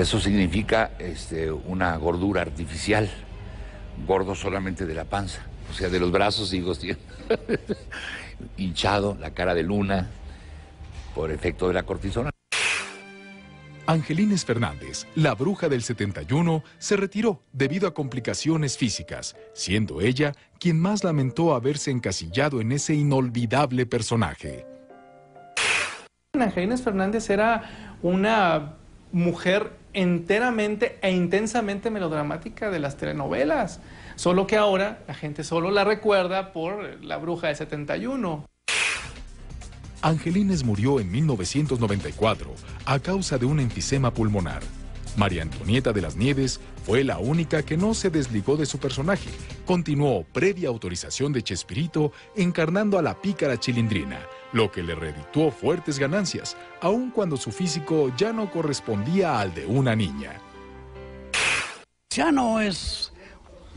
Eso significa este, una gordura artificial, gordo solamente de la panza, o sea, de los brazos, digo, hinchado, la cara de luna, por efecto de la cortisona. Angelines Fernández, la bruja del 71, se retiró debido a complicaciones físicas, siendo ella quien más lamentó haberse encasillado en ese inolvidable personaje. Angelines Fernández era una mujer enteramente e intensamente melodramática de las telenovelas, solo que ahora la gente solo la recuerda por La Bruja del 71. Angelines murió en 1994 a causa de un enfisema pulmonar. María Antonieta de las Nieves fue la única que no se desligó de su personaje. Continuó, previa autorización de Chespirito, encarnando a la pícara chilindrina, lo que le redituó fuertes ganancias, aun cuando su físico ya no correspondía al de una niña. Ya no es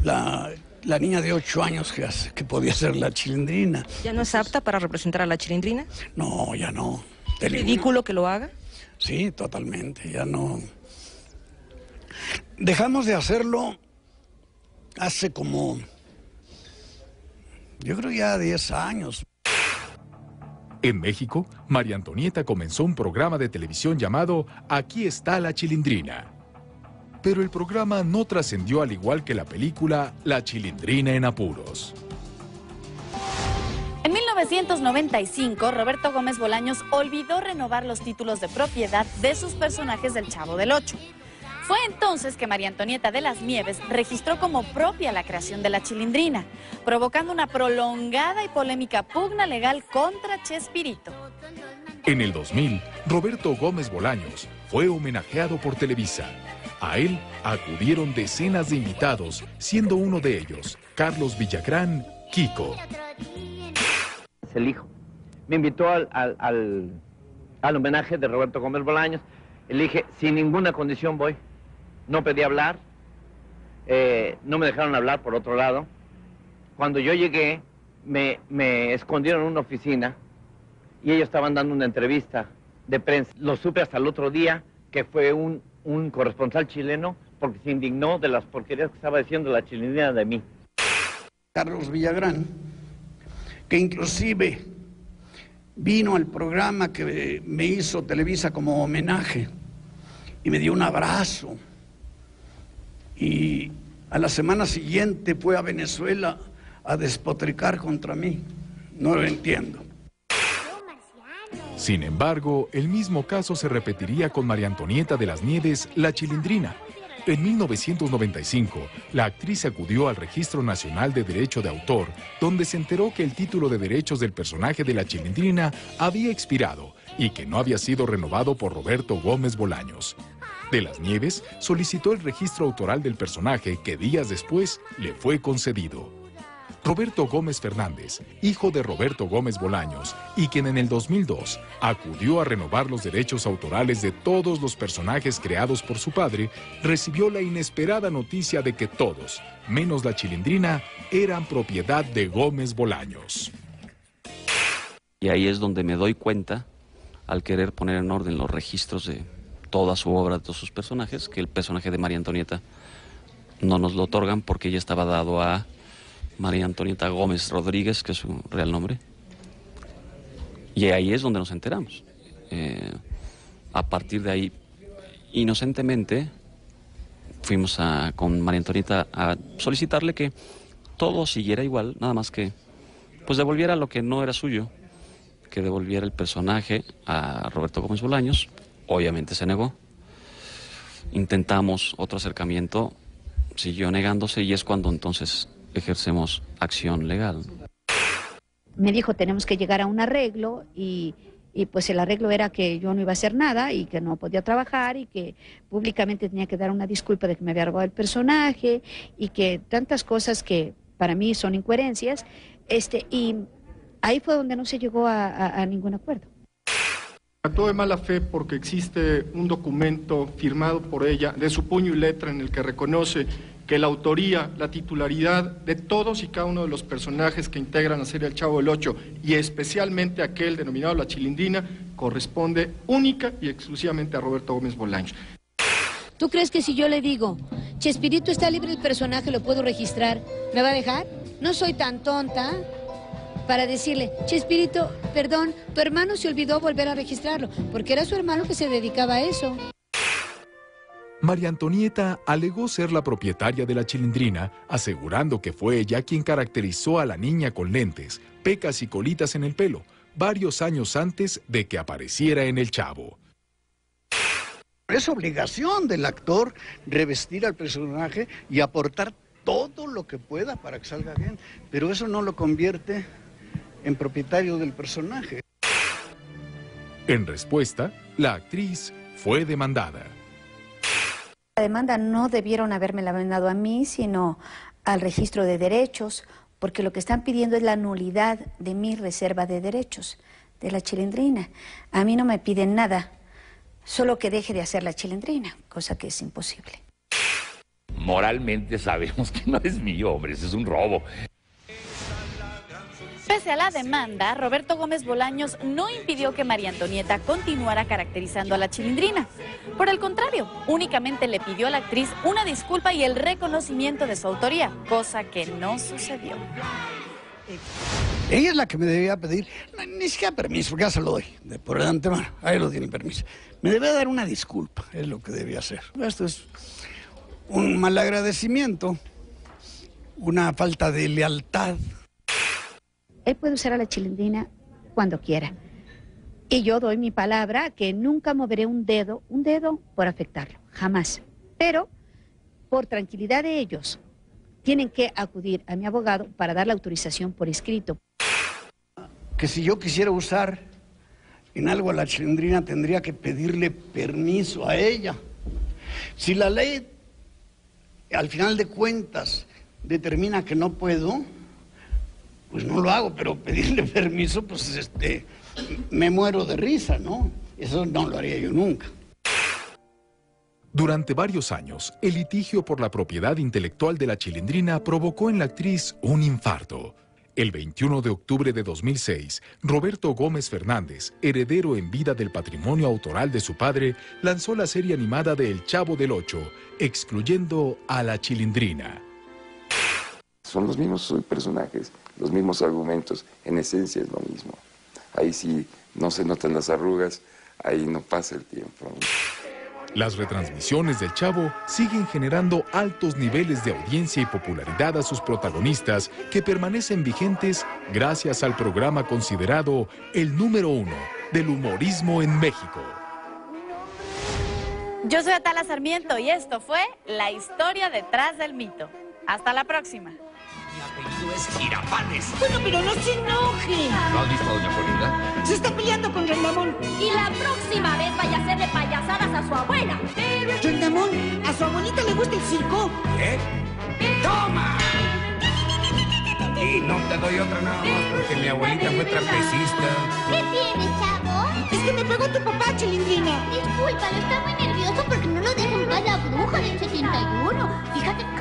la la niña de ocho años que, que podía ser la chilindrina. ¿Ya no es apta para representar a la chilindrina? No, ya no. ¿Ridículo que lo haga? Sí, totalmente, ya no. Dejamos de hacerlo hace como, yo creo ya 10 años. En México, María Antonieta comenzó un programa de televisión llamado Aquí está la chilindrina pero el programa no trascendió al igual que la película La Chilindrina en Apuros. En 1995, Roberto Gómez Bolaños olvidó renovar los títulos de propiedad de sus personajes del Chavo del Ocho. Fue entonces que María Antonieta de las Nieves registró como propia la creación de la chilindrina, provocando una prolongada y polémica pugna legal contra Chespirito. En el 2000, Roberto Gómez Bolaños fue homenajeado por Televisa a él acudieron decenas de invitados, siendo uno de ellos Carlos Villagrán, Kiko. Es el hijo. Me invitó al, al, homenaje de Roberto Gómez Bolaños. Le dije, sin ninguna condición voy. No pedí hablar. Eh, no me dejaron hablar por otro lado. Cuando yo llegué, me, me escondieron en una oficina y ellos estaban dando una entrevista de prensa. Lo supe hasta el otro día que fue un un corresponsal chileno porque se indignó de las porquerías que estaba diciendo la chilenidad de mí. Carlos Villagrán, que inclusive vino al programa que me hizo Televisa como homenaje y me dio un abrazo. Y a la semana siguiente fue a Venezuela a despotricar contra mí. No lo entiendo. Sin embargo, el mismo caso se repetiría con María Antonieta de las Nieves, la Chilindrina. En 1995, la actriz acudió al Registro Nacional de Derecho de Autor, donde se enteró que el título de derechos del personaje de la Chilindrina había expirado y que no había sido renovado por Roberto Gómez Bolaños. De las Nieves solicitó el registro autoral del personaje que días después le fue concedido. Roberto Gómez Fernández, hijo de Roberto Gómez Bolaños, y quien en el 2002 acudió a renovar los derechos autorales de todos los personajes creados por su padre, recibió la inesperada noticia de que todos, menos la chilindrina, eran propiedad de Gómez Bolaños. Y ahí es donde me doy cuenta, al querer poner en orden los registros de toda su obra, de todos sus personajes, que el personaje de María Antonieta no nos lo otorgan porque ella estaba dado a María Antonieta Gómez Rodríguez, que es su real nombre. Y ahí es donde nos enteramos. Eh, a partir de ahí, inocentemente, fuimos a, con María Antonieta a solicitarle que todo siguiera igual, nada más que pues devolviera lo que no era suyo, que devolviera el personaje a Roberto Gómez Bolaños. Obviamente se negó. Intentamos otro acercamiento, siguió negándose y es cuando entonces ejercemos acción legal. Me dijo, tenemos que llegar a un arreglo y, pues el arreglo era que yo no iba a hacer nada y que no podía trabajar y que públicamente tenía que dar una disculpa de que me había robado el personaje y que tantas cosas que para mí son incoherencias. Este, y ahí fue donde no se llegó a ningún acuerdo. Actuó de mala fe porque existe un documento firmado por ella de su puño y letra en el que reconoce que la autoría, la titularidad de todos y cada uno de los personajes que integran la serie El Chavo del Ocho y especialmente aquel denominado La Chilindrina corresponde única y exclusivamente a Roberto Gómez Bolaños. ¿Tú crees que si yo le digo, Chespirito está libre el personaje, lo puedo registrar, ¿me va a dejar? No soy tan tonta para decirle, Chespirito, perdón, tu hermano se olvidó volver a registrarlo, porque era su hermano que se dedicaba a eso. María Antonieta alegó ser la propietaria de la chilindrina, asegurando que fue ella quien caracterizó a la niña con lentes, pecas y colitas en el pelo, varios años antes de que apareciera en El Chavo. Es obligación del actor revestir al personaje y aportar todo lo que pueda para que salga bien, pero eso no lo convierte en propietario del personaje. En respuesta, la actriz fue demandada. La demanda no debieron haberme la mandado a mí, sino al registro de derechos, porque lo que están pidiendo es la nulidad de mi reserva de derechos, de la chilindrina. A mí no me piden nada, solo que deje de hacer la chilindrina, cosa que es imposible. Moralmente sabemos que no es mío, hombre, ese es un robo. Pese a la demanda, Roberto Gómez Bolaños no impidió que María Antonieta continuara caracterizando a la chilindrina. Por el contrario, únicamente le pidió a la actriz una disculpa y el reconocimiento de su autoría, cosa que no sucedió. Ella es la que me debía pedir, ni siquiera permiso, porque ya se lo doy, de por el antemano, ahí lo tiene permiso. Me debía dar una disculpa, es lo que debía hacer. Esto es un mal agradecimiento, una falta de lealtad. Él puede usar a la chilindrina cuando quiera. Y yo doy mi palabra que nunca moveré un dedo, un dedo por afectarlo, jamás. Pero, por tranquilidad de ellos, tienen que acudir a mi abogado para dar la autorización por escrito. Que si yo quisiera usar en algo a la chilindrina, tendría que pedirle permiso a ella. Si la ley, al final de cuentas, determina que no puedo, pues no lo hago, pero pedirle permiso, pues este, me muero de risa, ¿no? Eso no lo haría yo nunca. Durante varios años, el litigio por la propiedad intelectual de la chilindrina provocó en la actriz un infarto. El 21 de octubre de 2006, Roberto Gómez Fernández, heredero en vida del patrimonio autoral de su padre, lanzó la serie animada de El Chavo del Ocho, excluyendo a la chilindrina. Son los mismos personajes, los mismos argumentos, en esencia es lo mismo. Ahí sí no se notan las arrugas, ahí no pasa el tiempo. Las retransmisiones del Chavo siguen generando altos niveles de audiencia y popularidad a sus protagonistas que permanecen vigentes gracias al programa considerado el número uno del humorismo en México. Yo soy Atala Sarmiento y esto fue La historia detrás del mito. Hasta la próxima. Mi apellido es Girapanes. Bueno, pero no se enoje. ¿No has visto a Doña Florinda? Se está peleando con Rendamón. Y la próxima vez vaya a hacerle payasadas a su abuela. Rendamón, ¿a su abuelita le gusta el circo? ¿Qué? ¡Toma! Y no te doy otra nada más porque mi abuelita fue trapecista. ¿Qué tienes, chavo? Es que me pegó tu papá, Chilindrina. Discúlpalo, está muy nervioso porque no lo deja en paz la bruja del 71. Fíjate